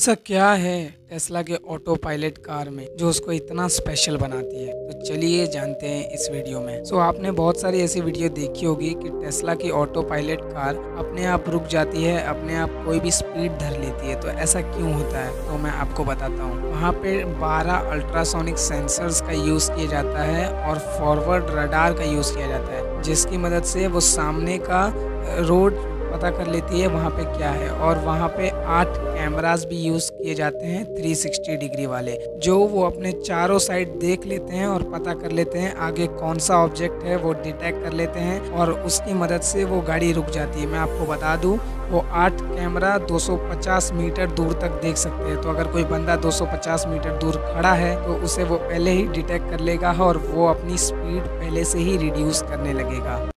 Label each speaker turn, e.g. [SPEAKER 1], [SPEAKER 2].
[SPEAKER 1] ऐसा क्या है टेस्ला के ऑटो पायलट कार में जो उसको इतना स्पेशल बनाती है? तो चलिए जानते हैं इस वीडियो में। सो so, आपने बहुत सारी ऐसी वीडियो देखी होगी कि टेस्ला की ऑटो पायलट कार अपने आप रुक जाती है अपने आप कोई भी स्पीड धर लेती है। तो ऐसा क्यों होता है? तो मैं आपको बताता हूँ। वहाँ पे 12 अल्ट्रासोनिक सेंसर्स का यूज़ किया जाता है और फॉरवर्ड रडार का यूज़ किया जाता है जिसकी मदद से वो सामने का रोड पता कर लेती है वहाँ पे क्या है। और वहाँ पे आठ कैमरास भी यूज़ किए जाते हैं 360 डिग्री वाले, जो वो अपने चारों साइड देख लेते हैं और पता कर लेते हैं आगे कौन सा ऑब्जेक्ट है, वो डिटेक्ट कर लेते हैं और उसकी मदद से वो गाड़ी रुक जाती है। मैं आपको बता दूँ, वो आठ कैमरा 250 मीटर दूर तक देख सकते हैं। तो अगर कोई बंदा 250 मीटर दूर खड़ा है तो उसे वो पहले ही डिटेक्ट कर लेगा और वो अपनी स्पीड पहले से ही रिड्यूस करने लगेगा।